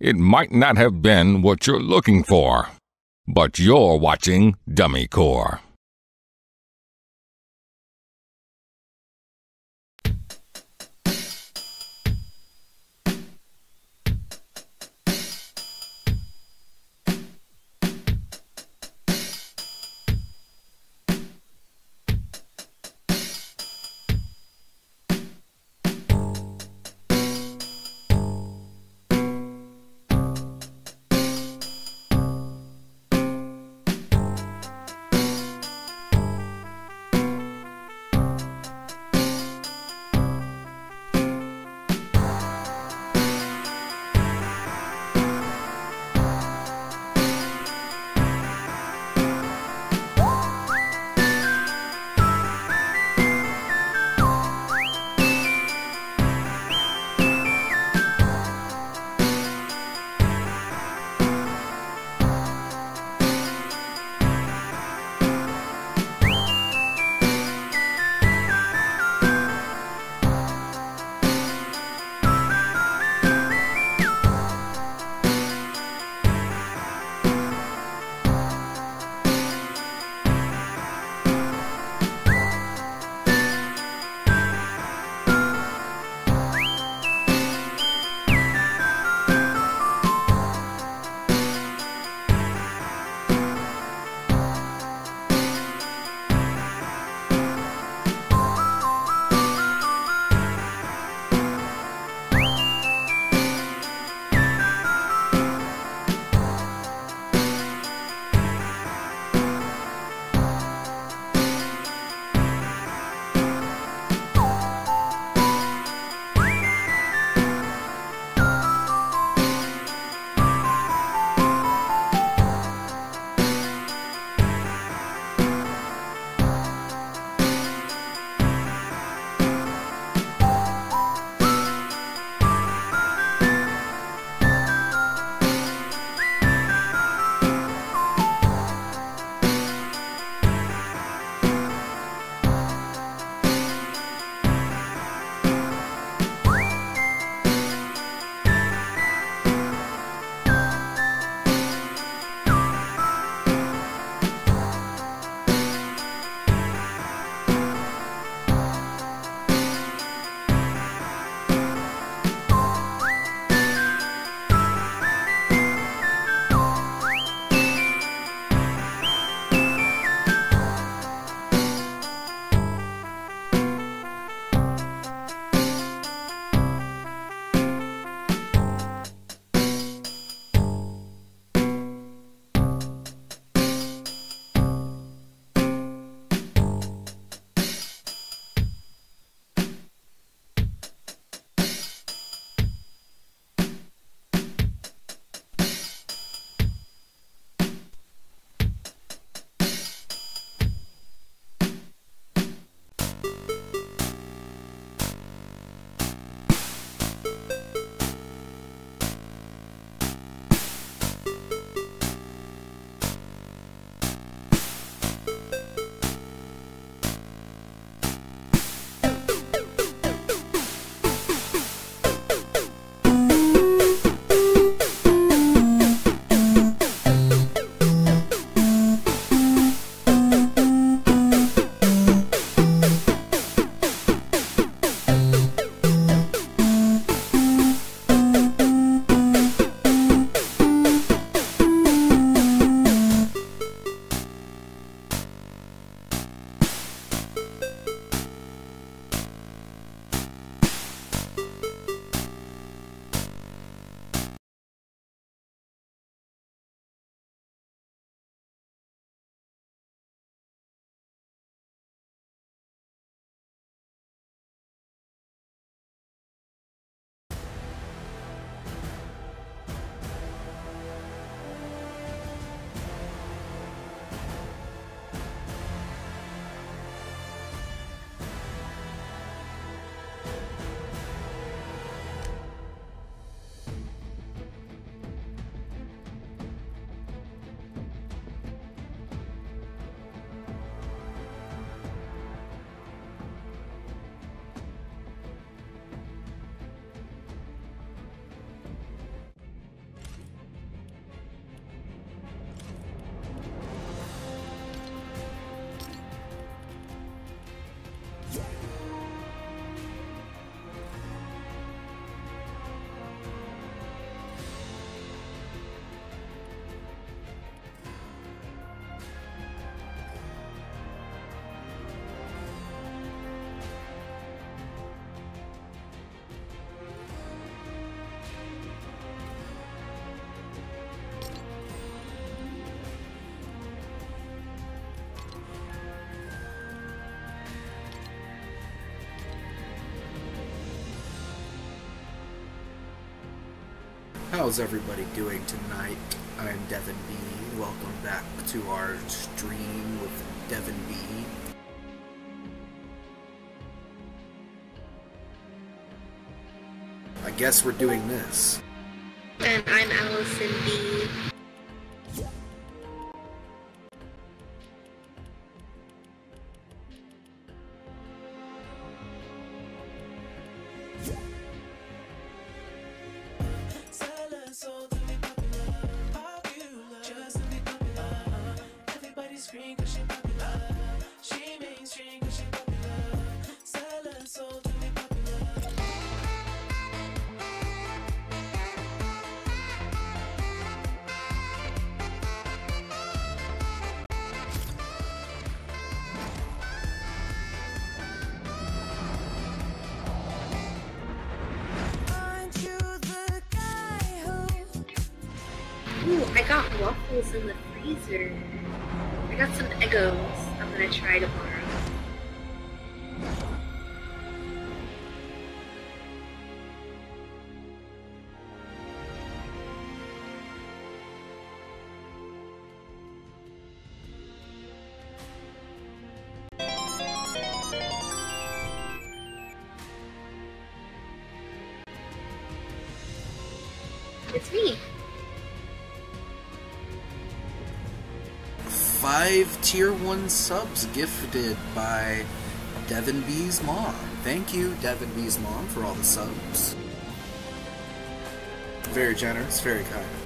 it might not have been what you're looking for. But you're watching Dummy Corps. How's everybody doing tonight? I'm Devann B. Welcome back to our stream with Devann B. I guess we're doing this. And I'm Allison B. Ooh, I got waffles in the freezer. I got some Eggos I'm gonna try tomorrow. Tier one subs gifted by Devann B's mom. Thank you, Devann B's mom, for all the subs. Very generous, very kind.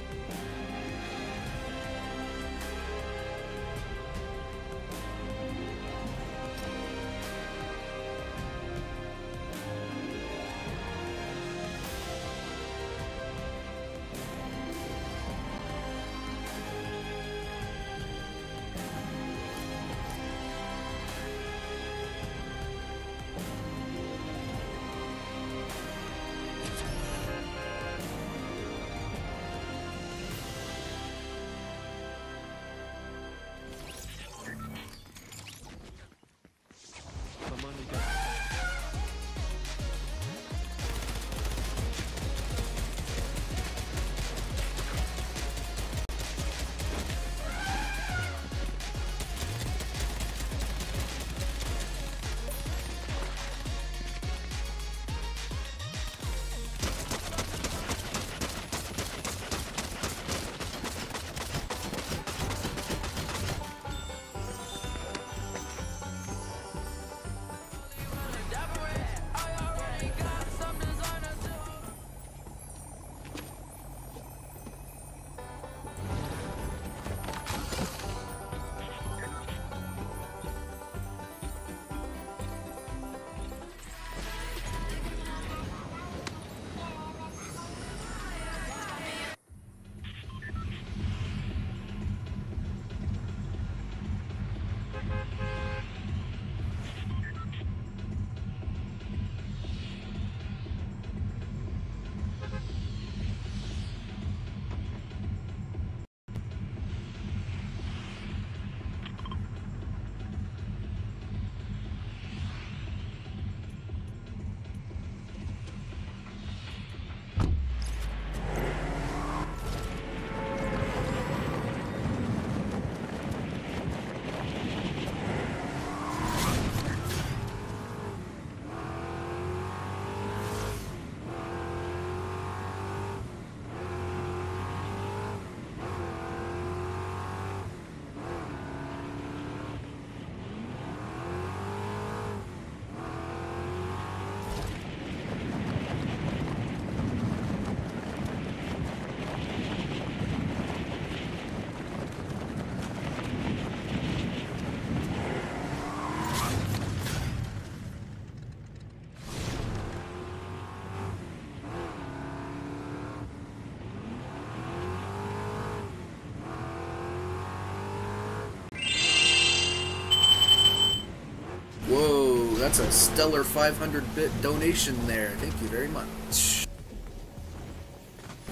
That's a stellar 500 bit donation there. Thank you very much.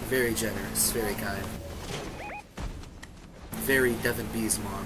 Very generous, very kind. Very Devann B's mom.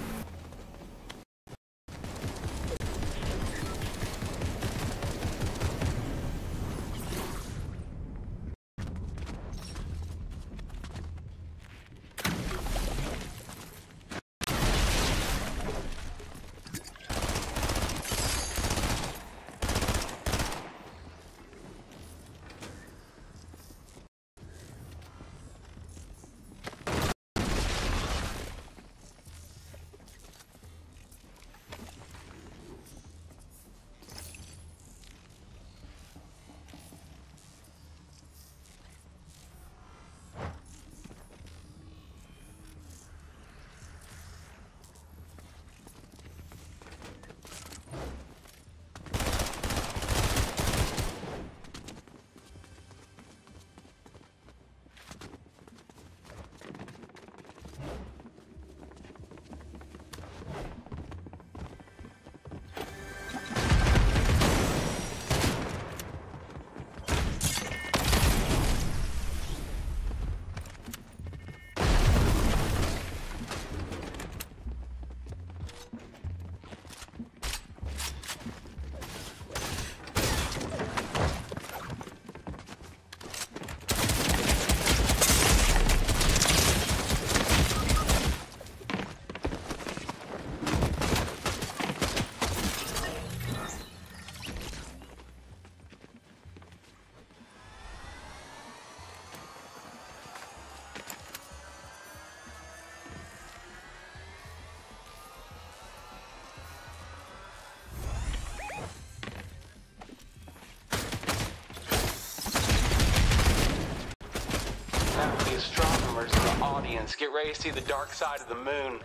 Guardians, get ready to see the dark side of the moon.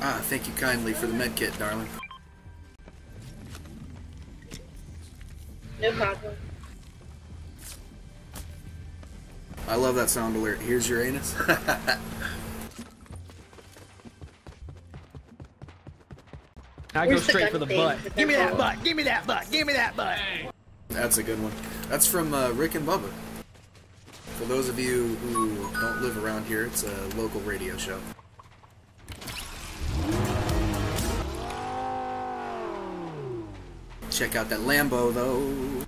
Ah, thank you kindly for the med kit, darling. No problem. I love that sound alert. Here's your anus. I go Where's the straight gun for the thing butt. Give me that butt. Give me that butt. Give me that butt. That's a good one. That's from uh, Rick and Bubba. For those of you who don't live around here, it's a local radio show. Check out that Lambo, though.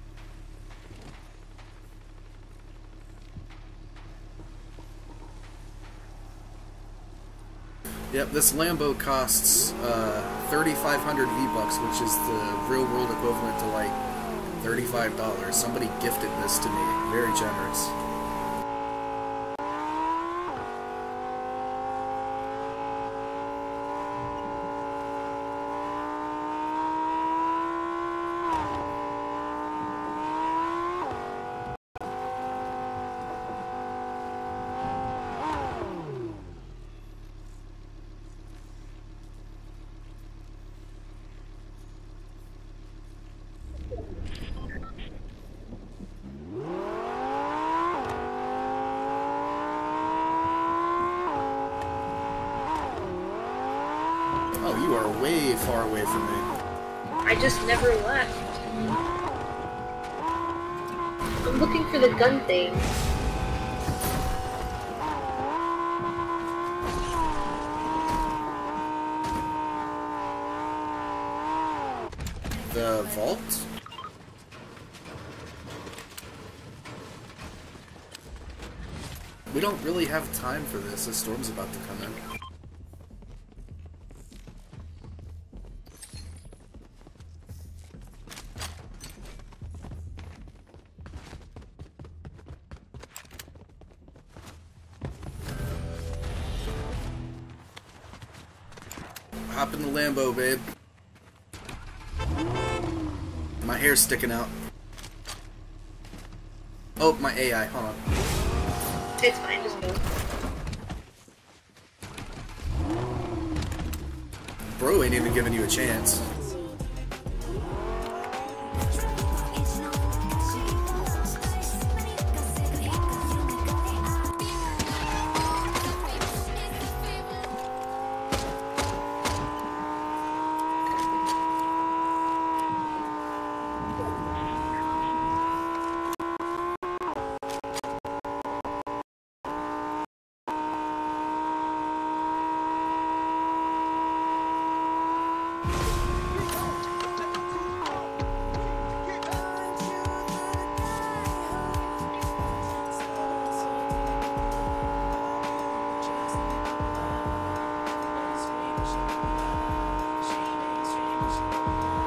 Yep, this Lambo costs uh, 3,500 V-Bucks, which is the real world equivalent to like $35. Somebody gifted this to me. Very generous. Time for this. The storm's about to come in. Hop in the Lambo, babe. My hair's sticking out. Oh, my AI, hold on. It's fine, just go. Bro ain't even giving you a chance. Oh,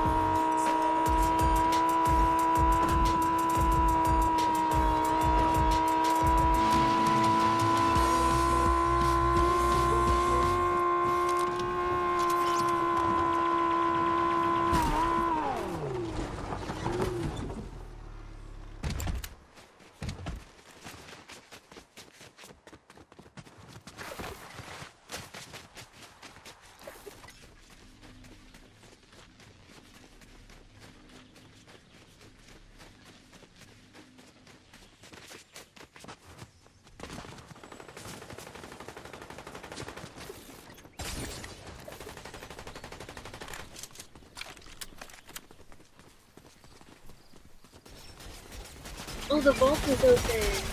the vault is open.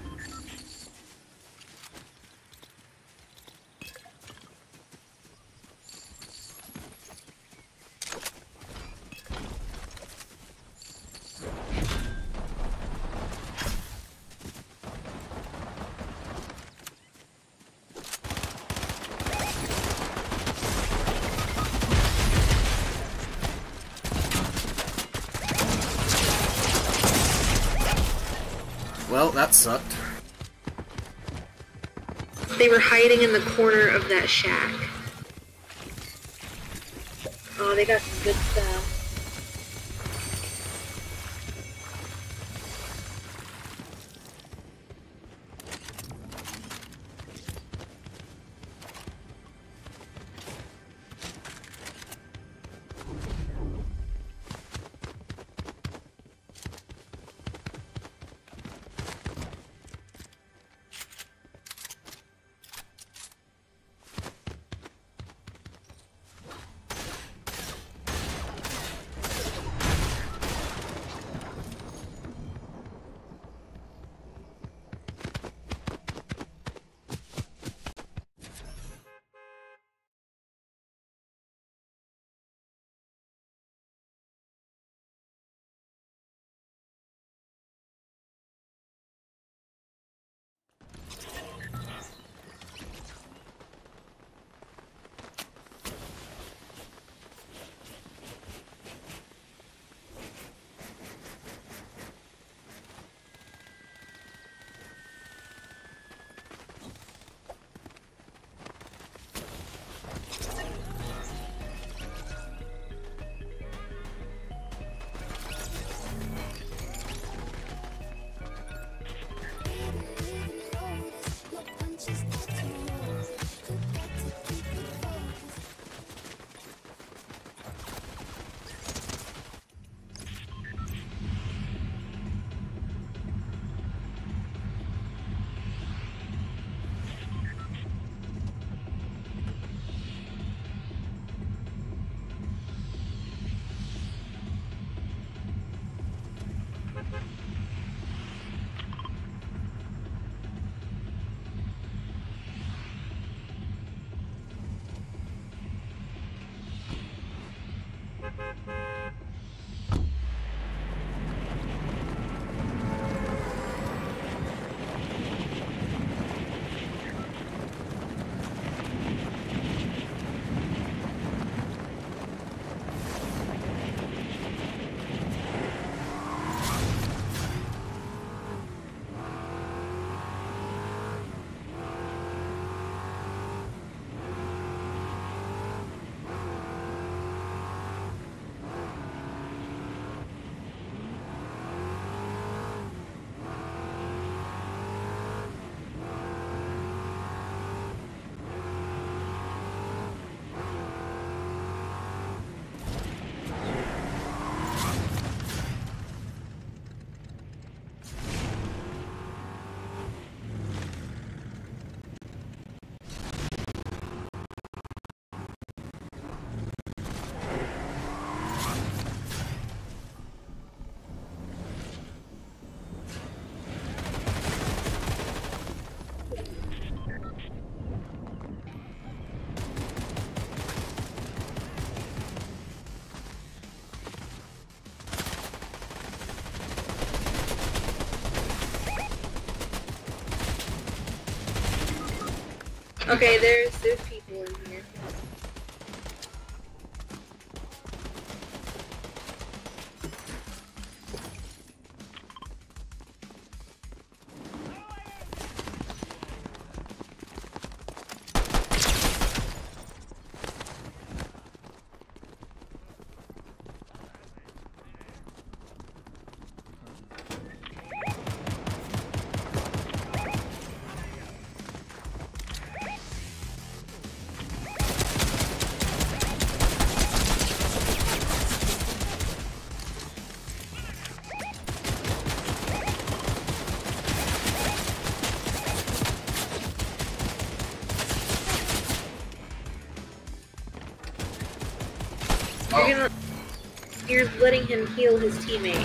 Well, that sucked. They were hiding in the corner of that shack. Oh, they got Okay, there's there's Oh. You're gonna you're letting him heal his teammate.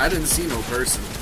I didn't see no person.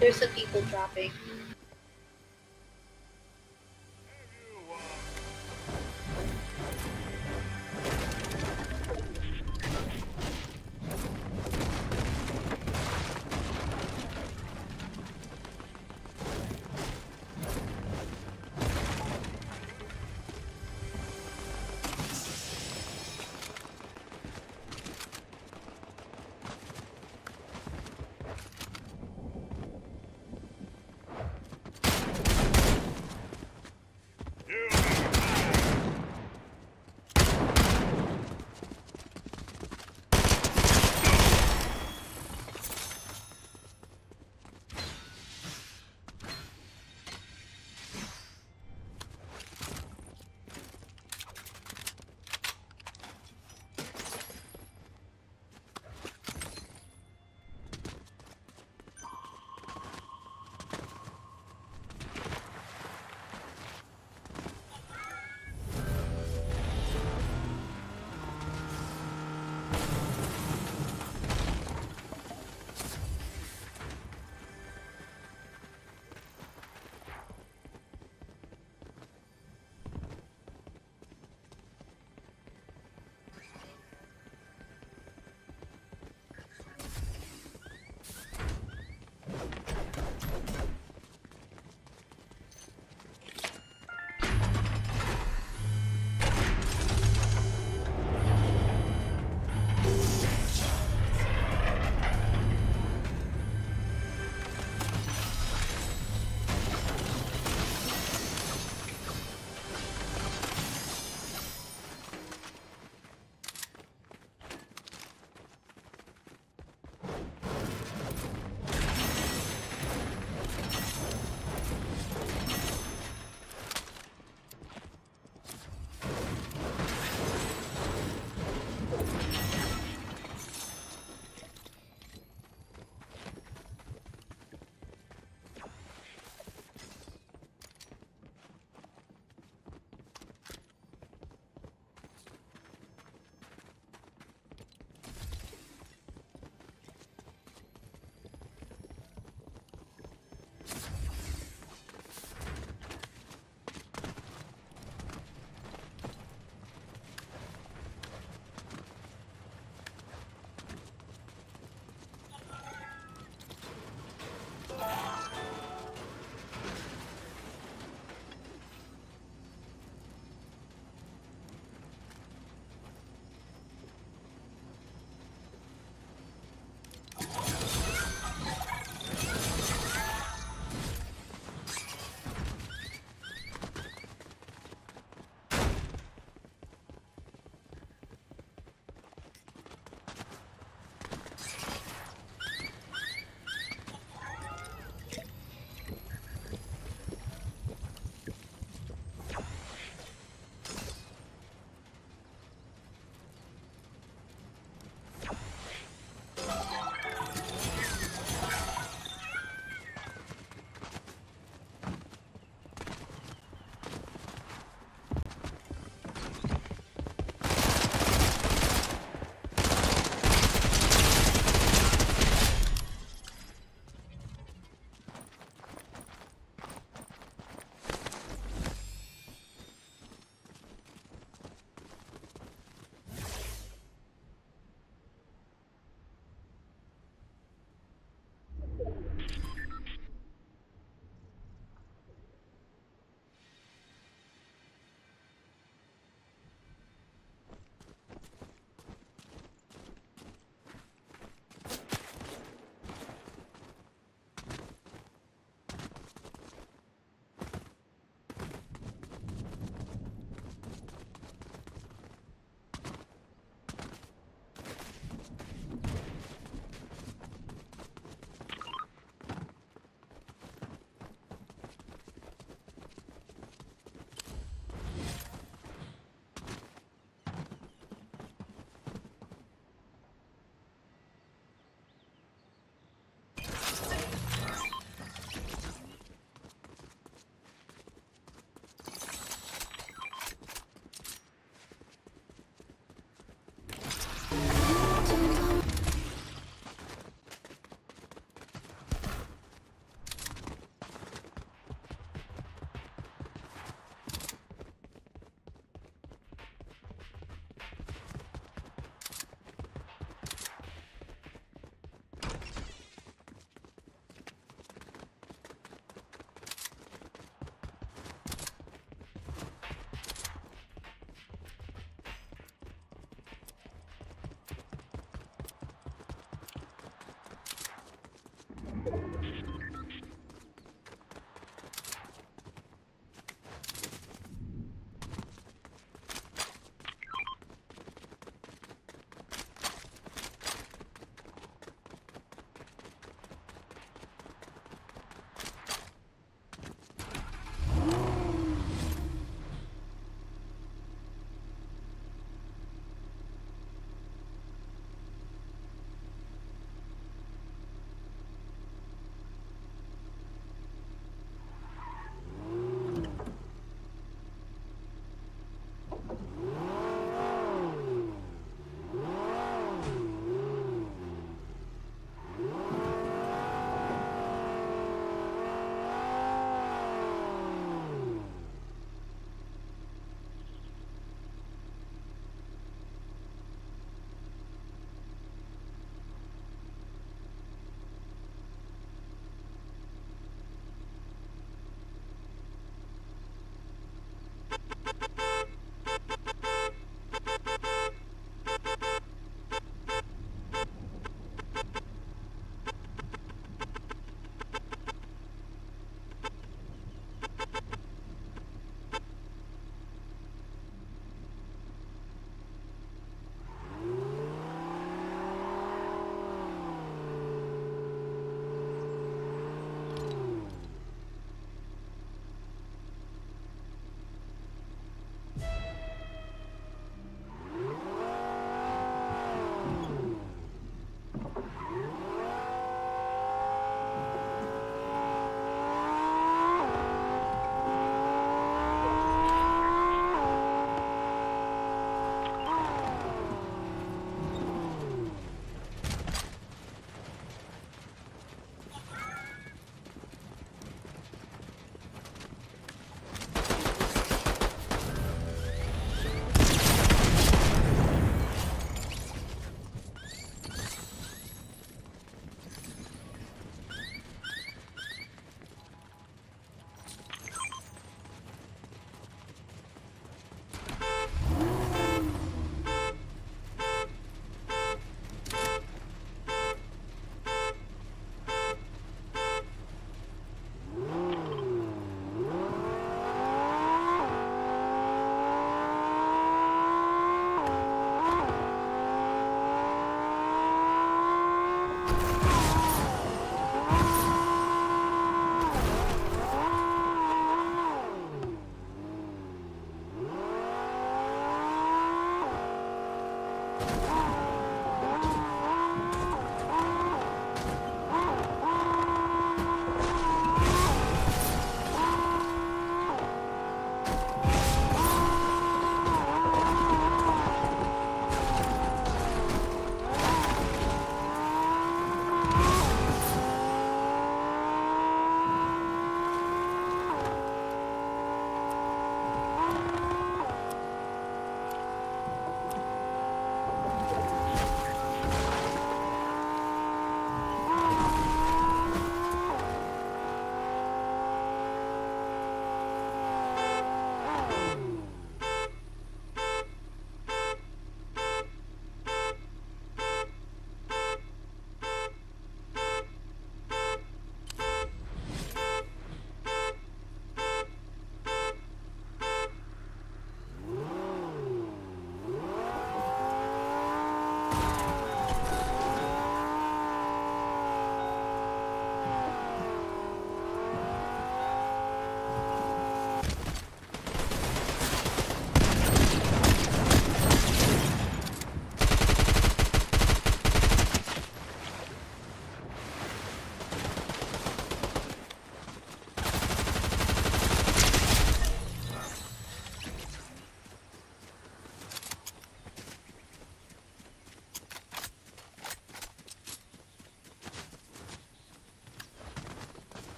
There's some people dropping.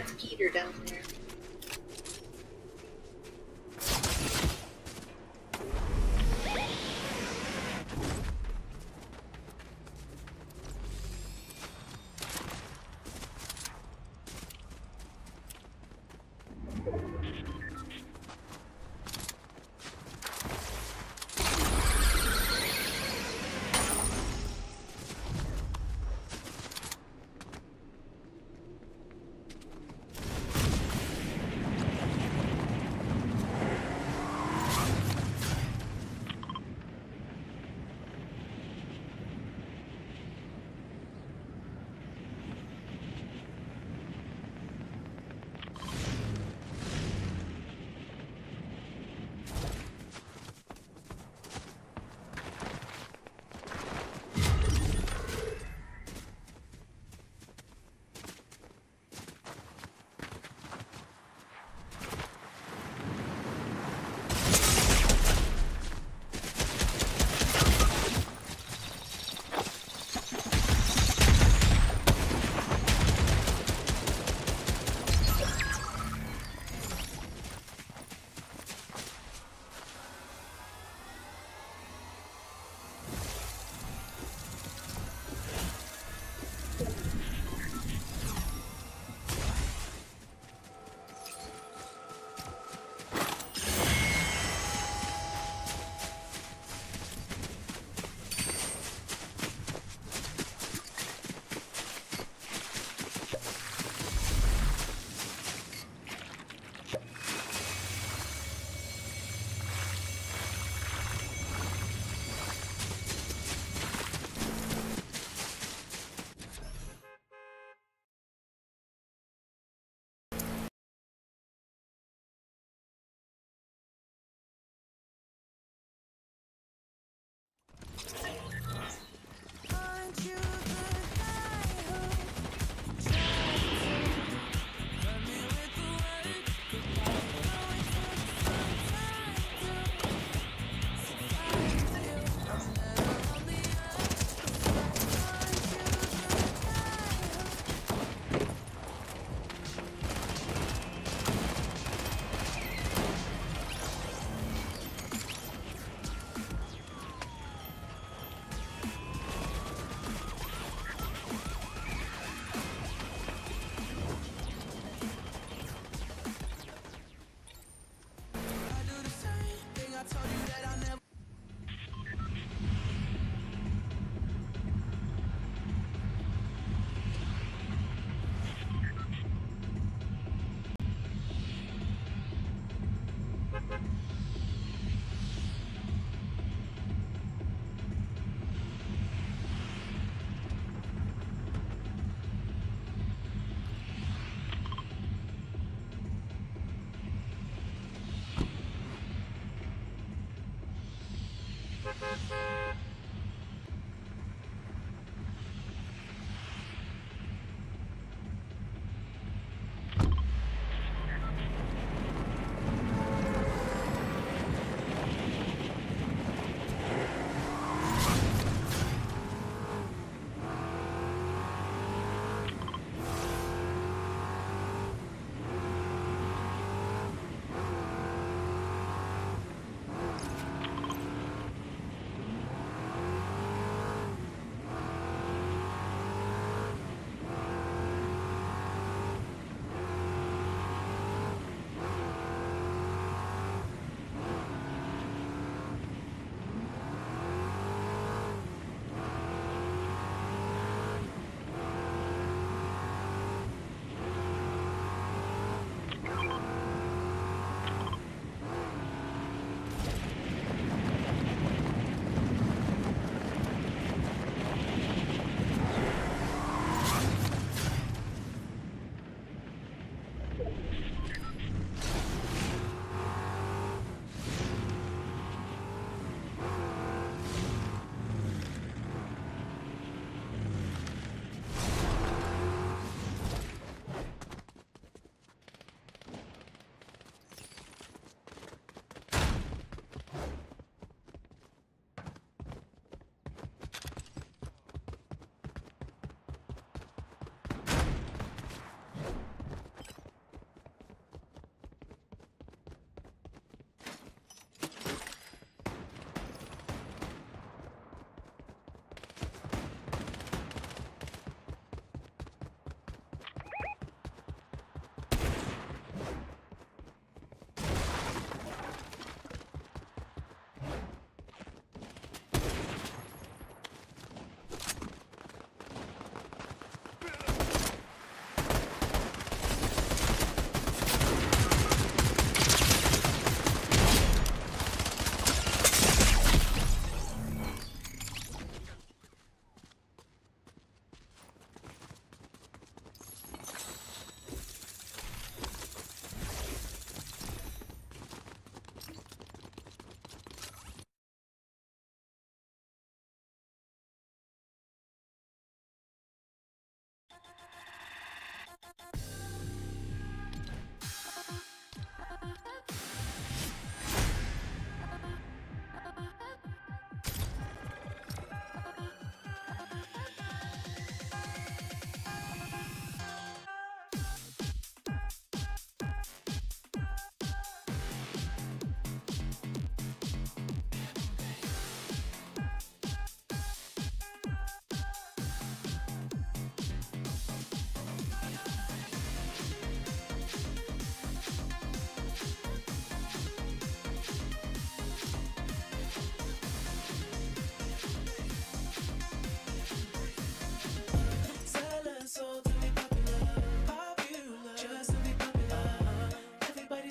That's Peter down there.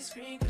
screen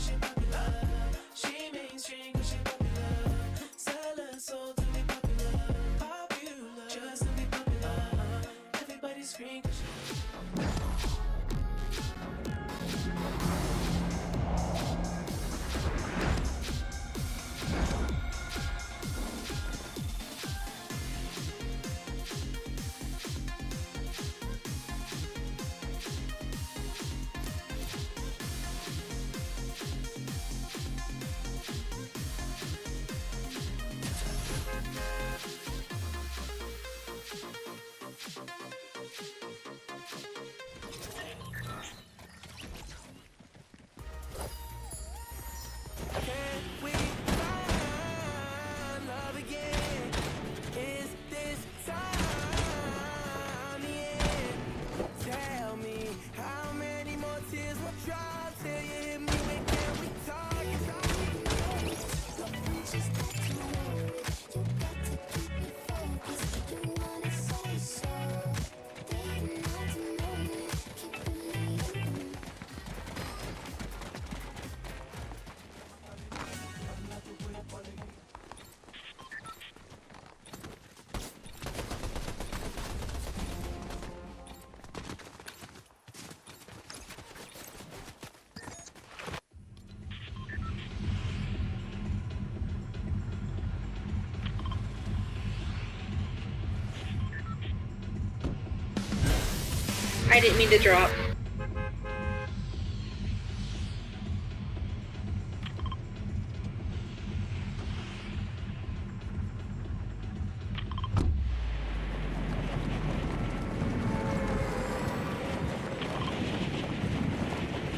I didn't mean to drop.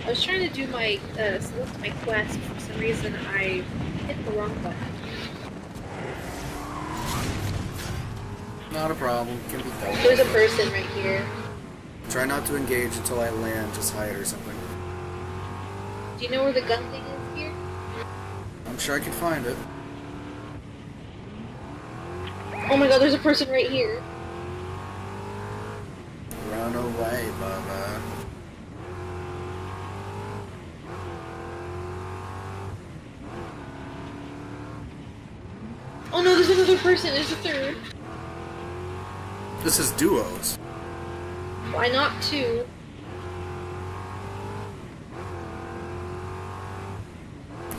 I was trying to do my uh, select my quest. For some reason, I hit the wrong button. Not a problem. Can be dealt There's a person right here. Try not to engage until I land. Just hide or something. Do you know where the gun thing is here? I'm sure I can find it. Oh my god, there's a person right here. Run away, Bubba. Oh no, there's another person. There's a third. This is duos. Why not two?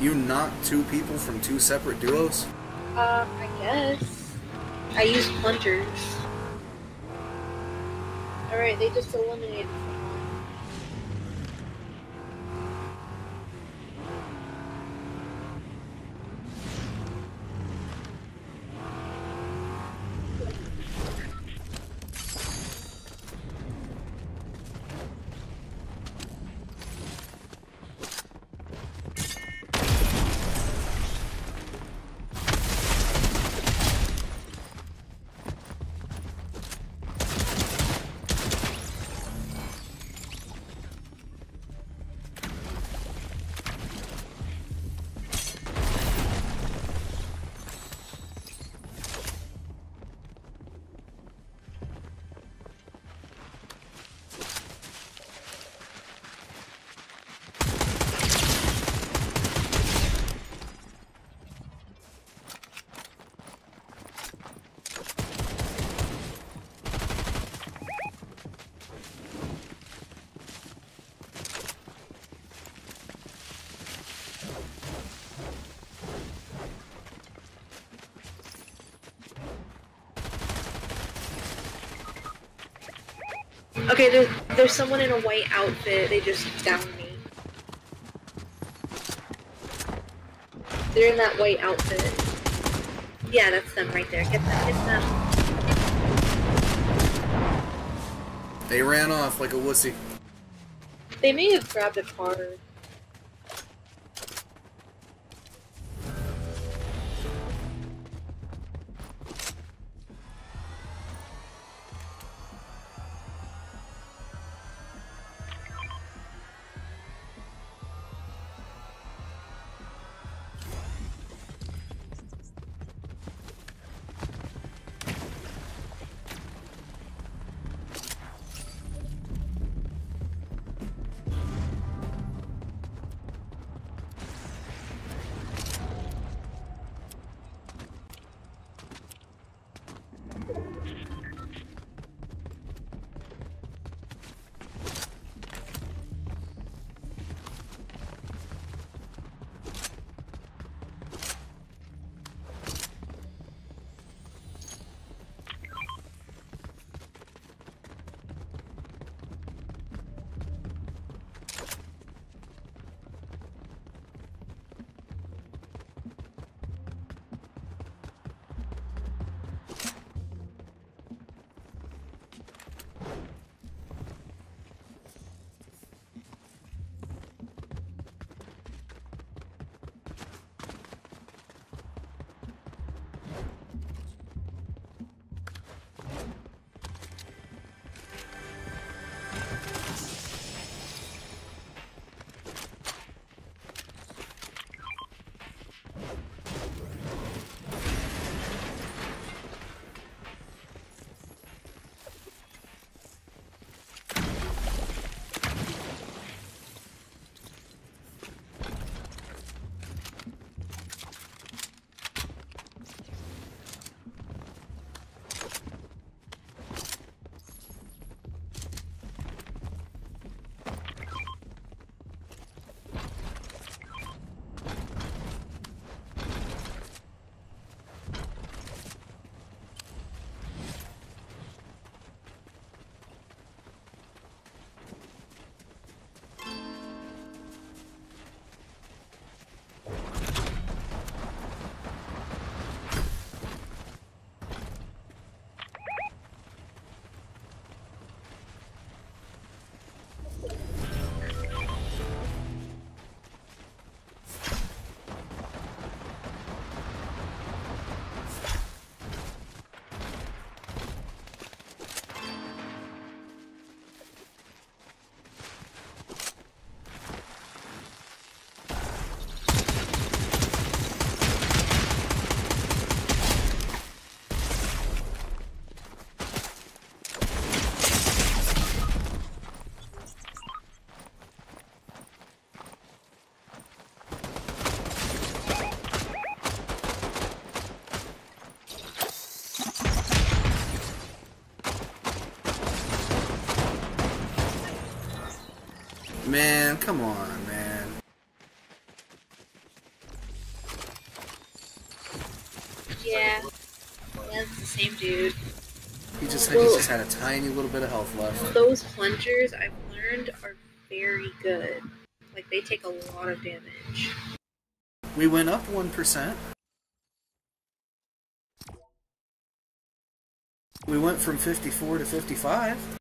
You knocked two people from two separate duos? Uh, I guess. I used hunters. Alright, they just eliminated Okay, there's, there's someone in a white outfit. They just downed me. They're in that white outfit. Yeah, that's them right there. Get them, get them. They ran off like a wussy. They may have grabbed a card. come on, man. Yeah. That's the same dude. He just, well, he just had a tiny little bit of health left. Those plungers, I've learned, are very good. Like, they take a lot of damage. We went up 1%. We went from 54 to 55.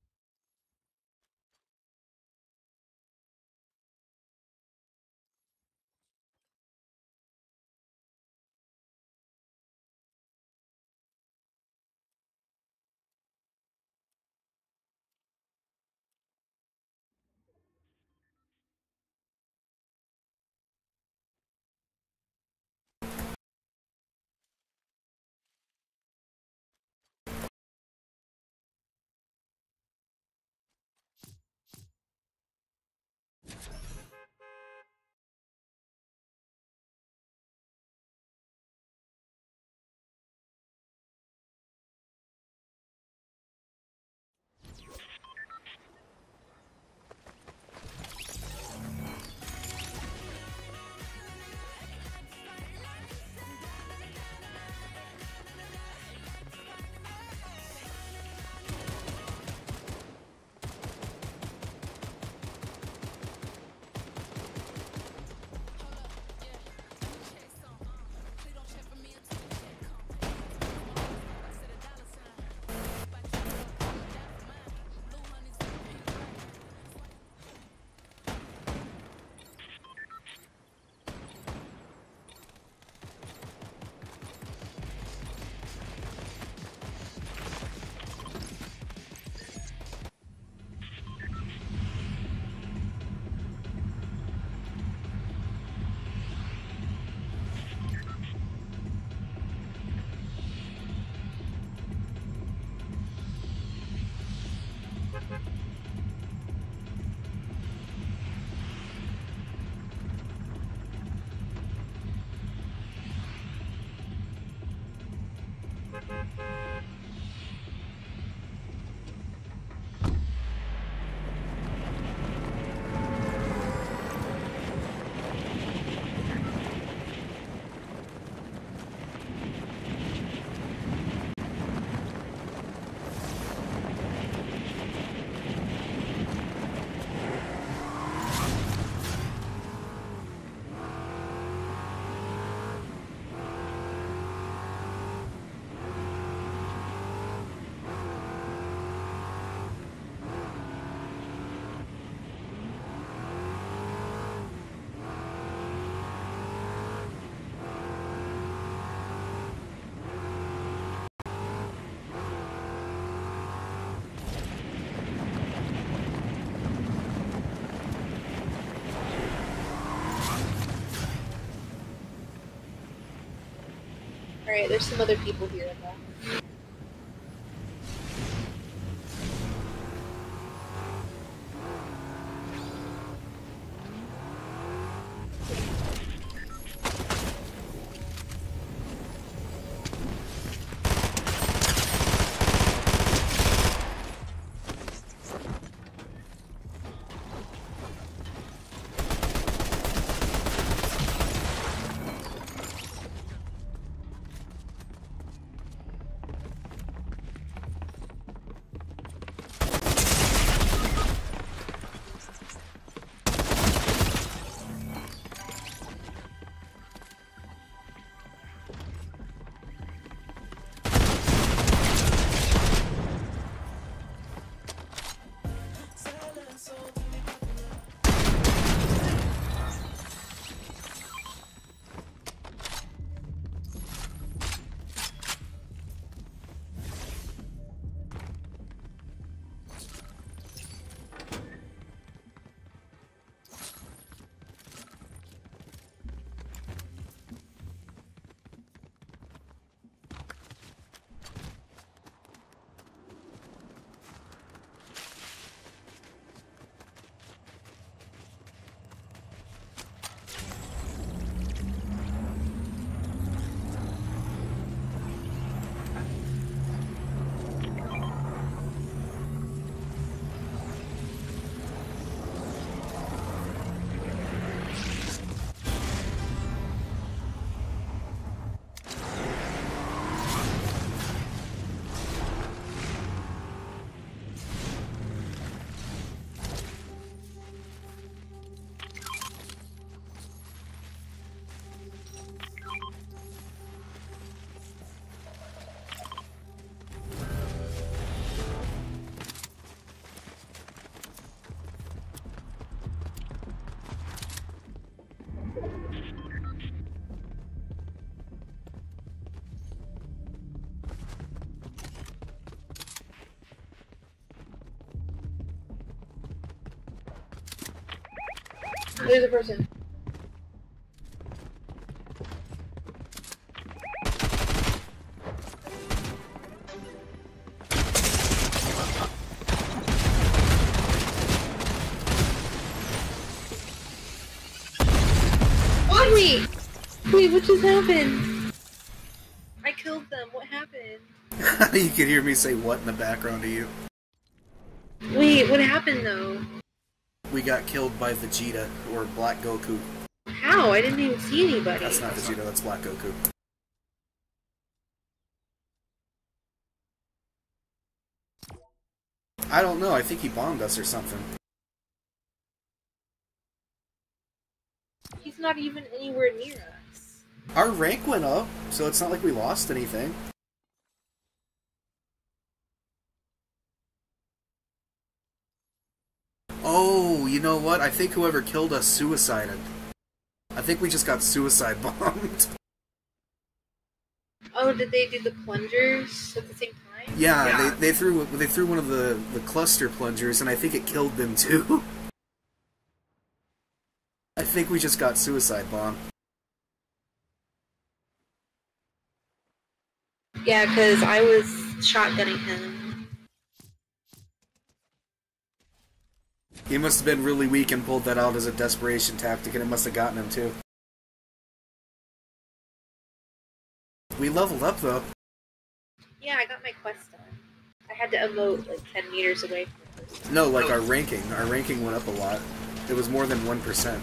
There's some other people here There's a person. Oh, wait! Wait, what just happened? I killed them. What happened? you could hear me say what in the background to you. Wait, what happened though? We got killed by Vegeta, or Black Goku. How? I didn't even see anybody. That's not Vegeta, that's Black Goku. I don't know, I think he bombed us or something. He's not even anywhere near us. Our rank went up, so it's not like we lost anything. Oh, you know what? I think whoever killed us suicided. I think we just got suicide bombed. Oh, did they do the plungers at the same time? Yeah, They, they threw they threw one of the, the cluster plungers, and I think it killed them too. I think we just got suicide bombed. Yeah, because I was shotgunning him. He must have been really weak and pulled that out as a desperation tactic, and it must have gotten him too. We leveled up though. Yeah, I got my quest done. I had to emote like 10 meters away from the person. No, like our ranking. Our ranking went up a lot. It was more than 1%.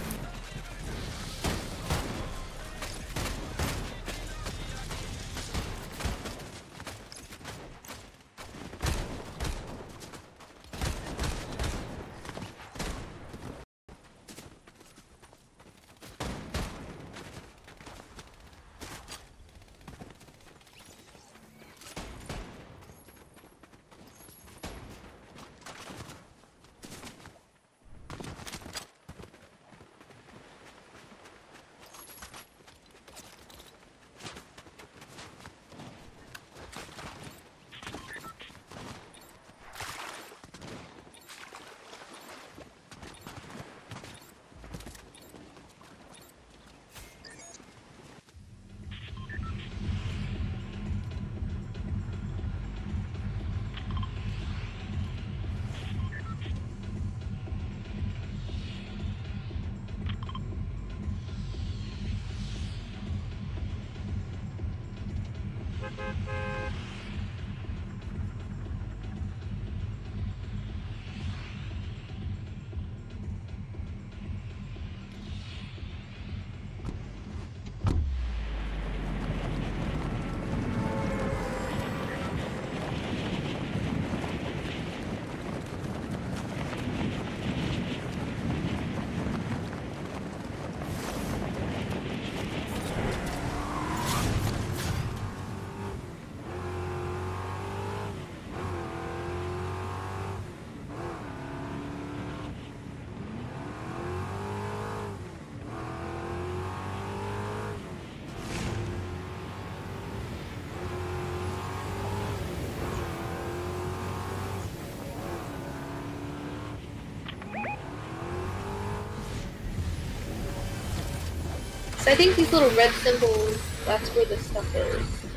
I think these little red symbols, that's where the stuff is.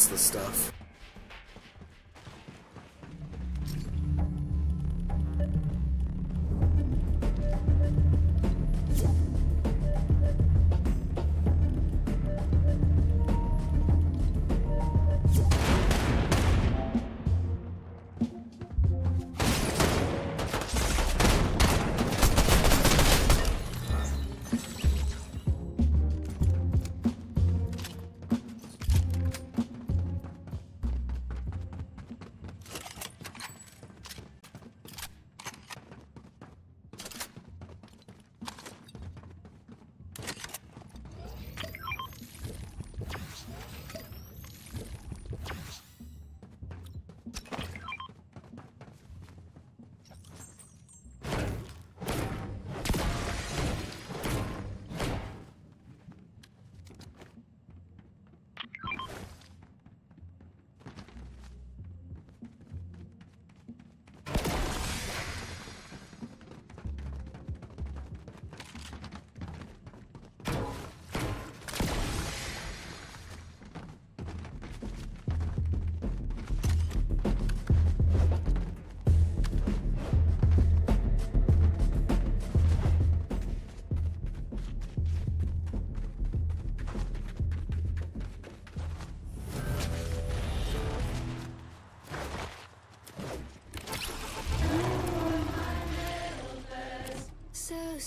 That's the stuff.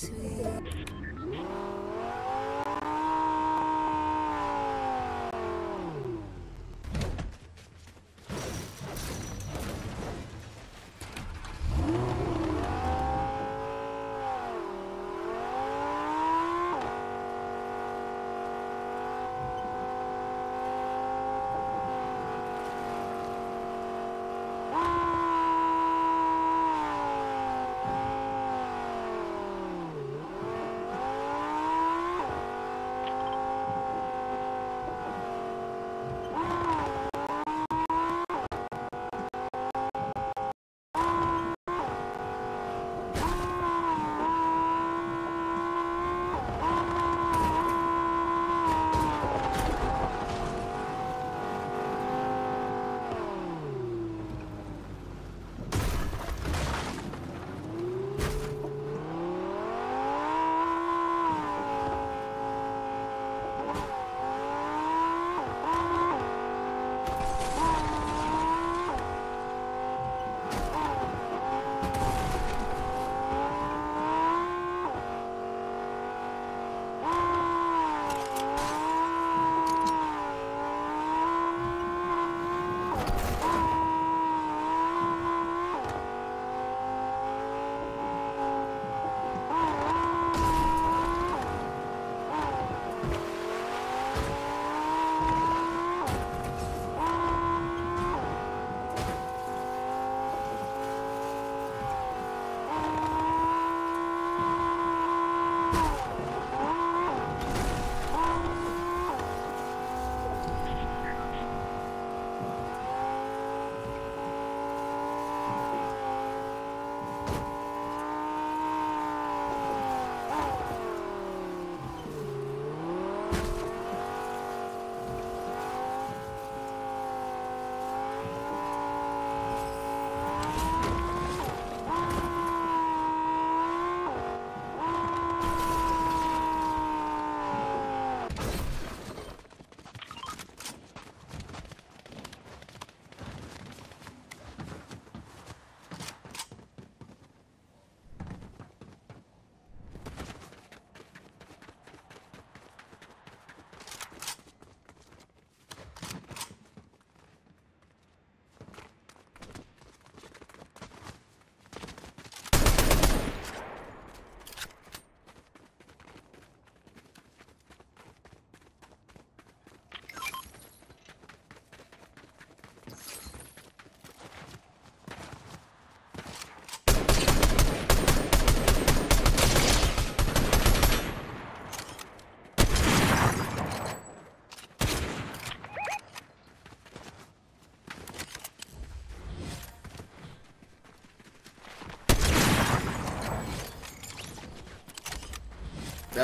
That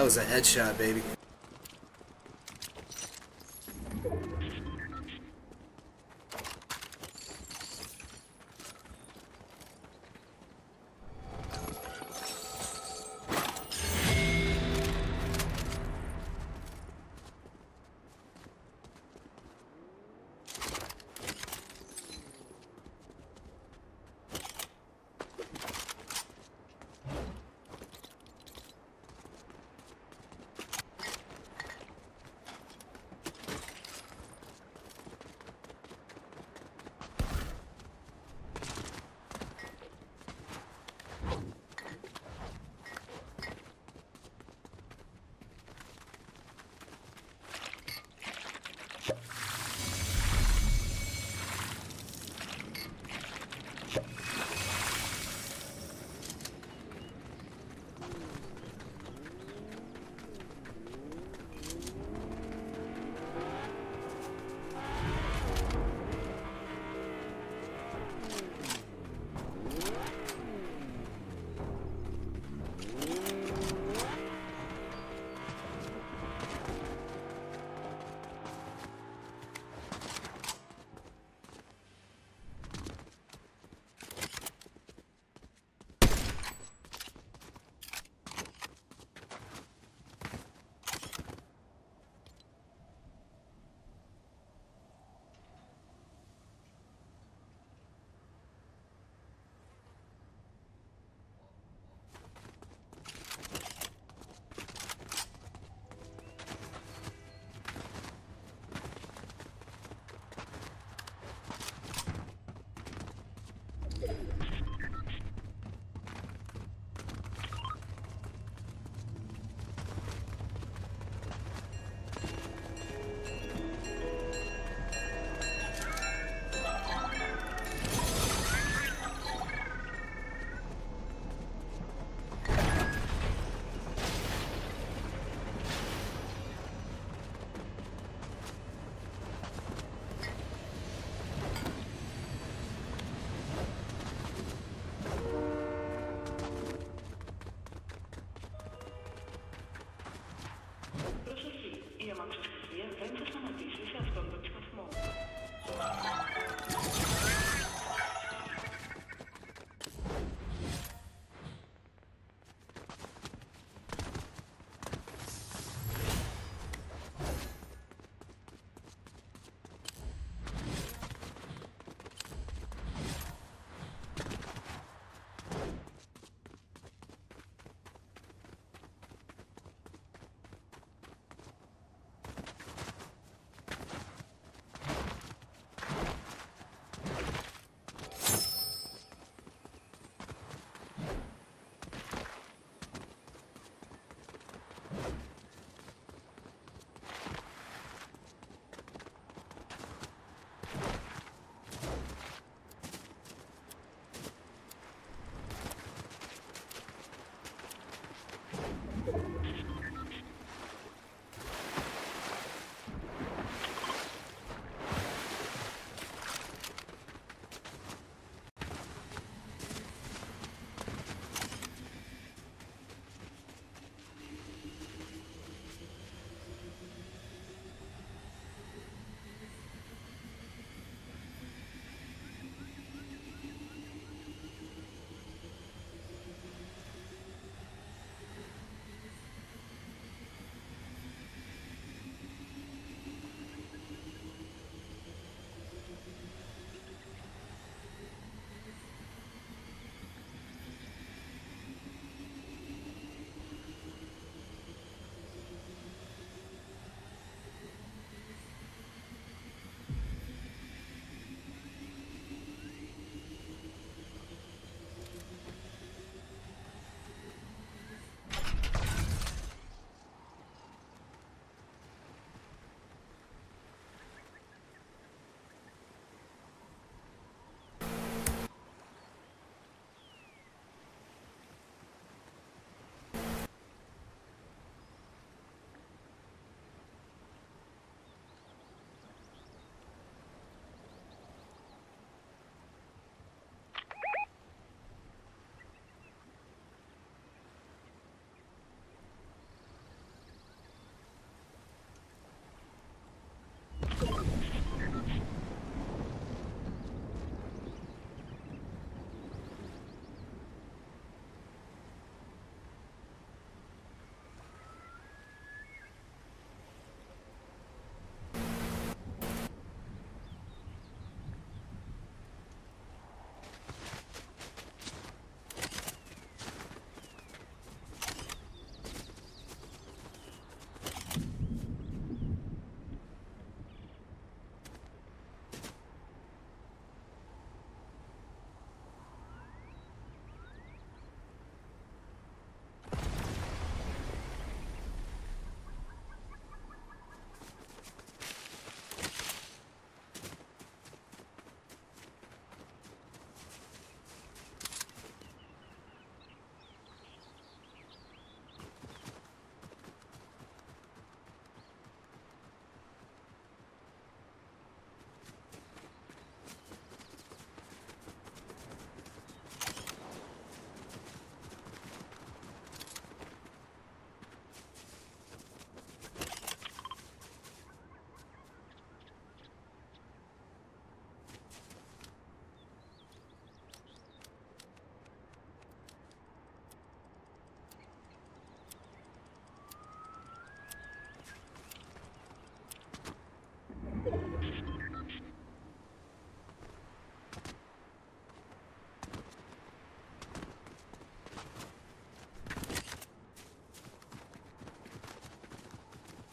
was a headshot, baby.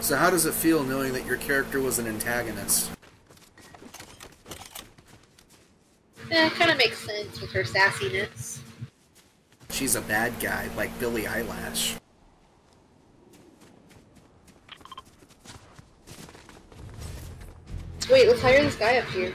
So how does it feel knowing that your character was an antagonist? Yeah, it kind of makes sense with her sassiness. She's a bad guy, like Billie Eilish. Wait, let's hire this guy up here.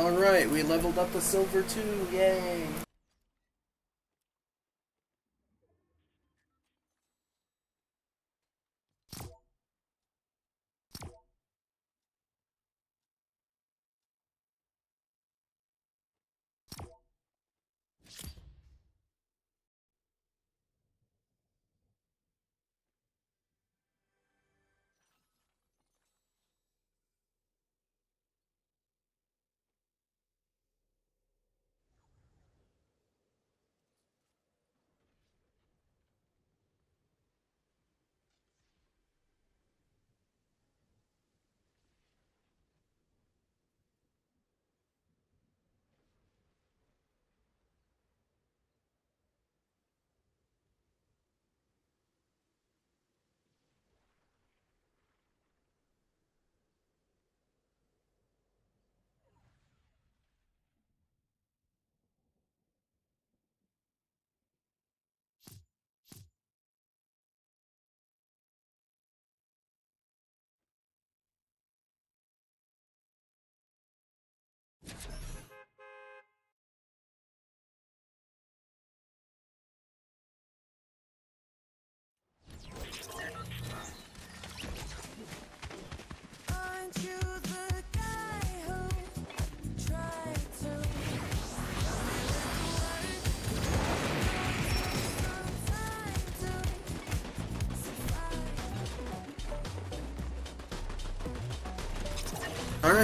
Alright, we leveled up the silver too, yay!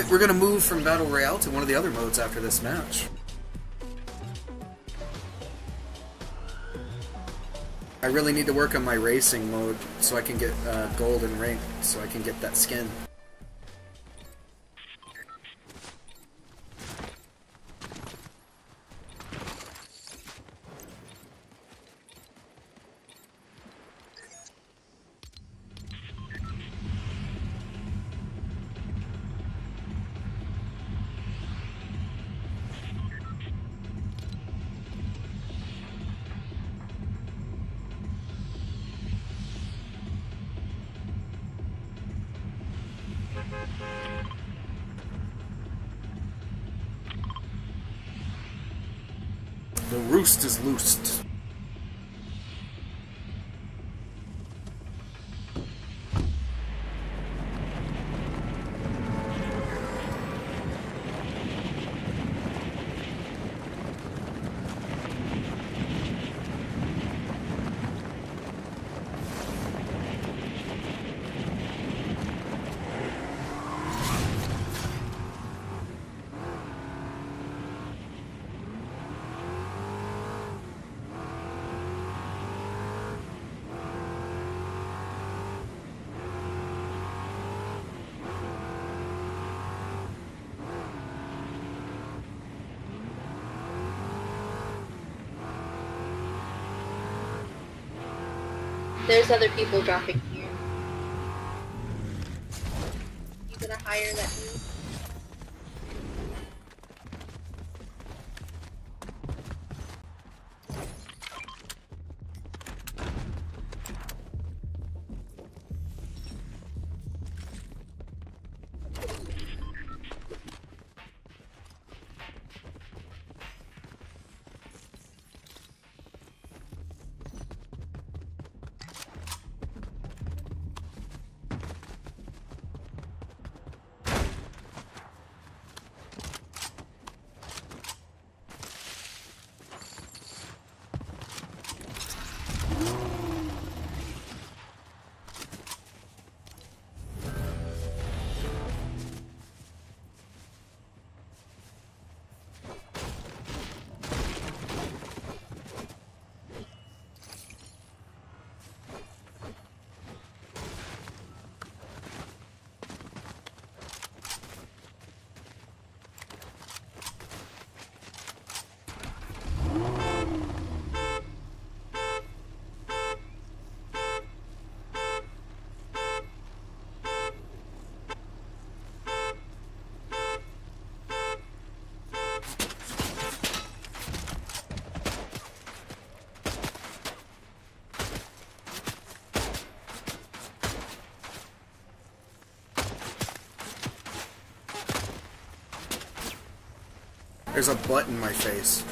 Alright, we're gonna move from Battle Royale to one of the other modes after this match. I really need to work on my racing mode so I can get uh, gold and rank, so I can get that skin. There's other people dropping here. You gonna hire that There's a butt in my face.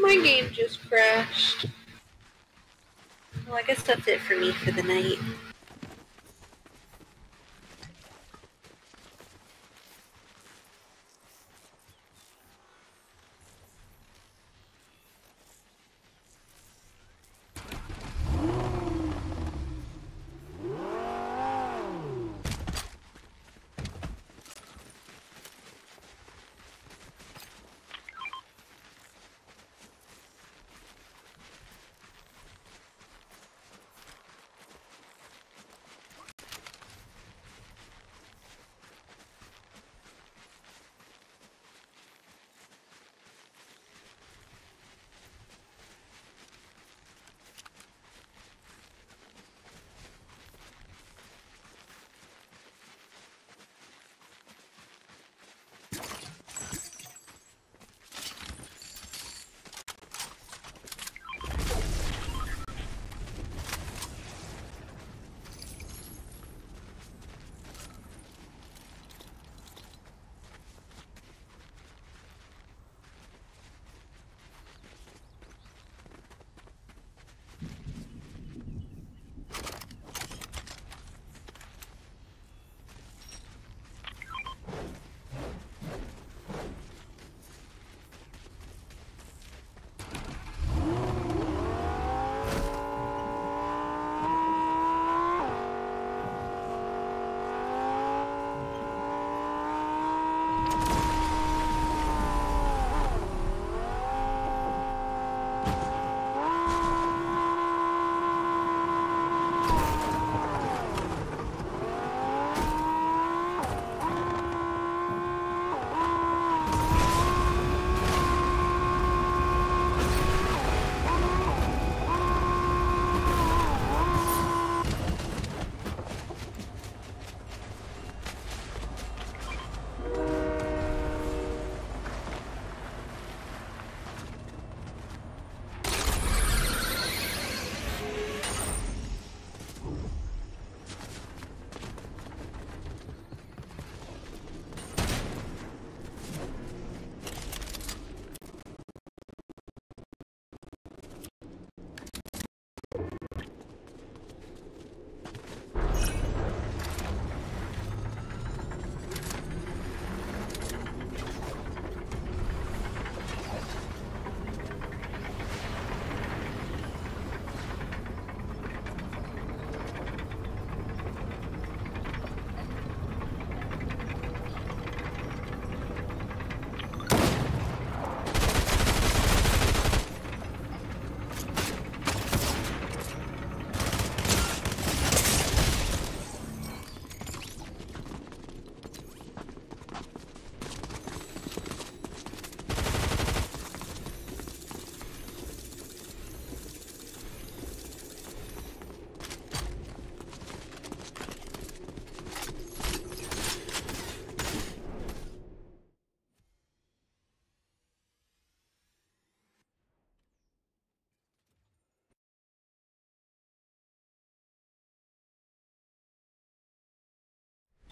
My game just crashed. Well, I guess that's it for me for the night.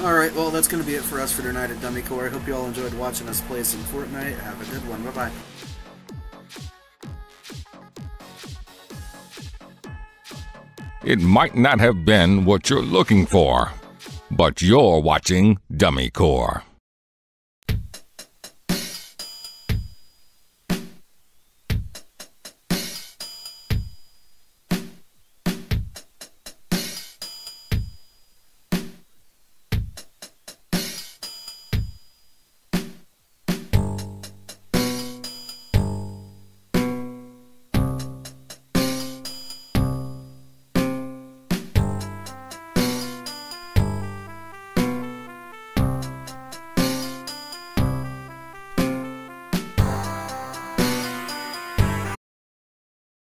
Alright, well, that's going to be it for us for tonight at Dummy Corps. I hope you all enjoyed watching us play some Fortnite. Have a good one. Bye bye. It might not have been what you're looking for, but you're watching Dummy Corps.